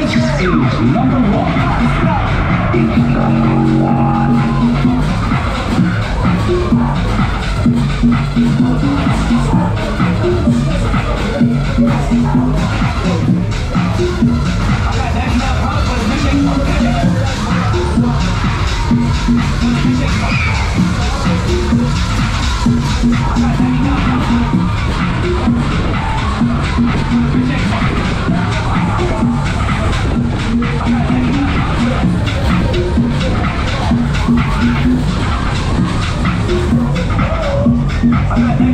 This is number one. Number one. Thank you. Bye.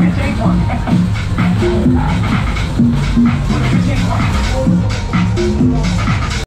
Thank you.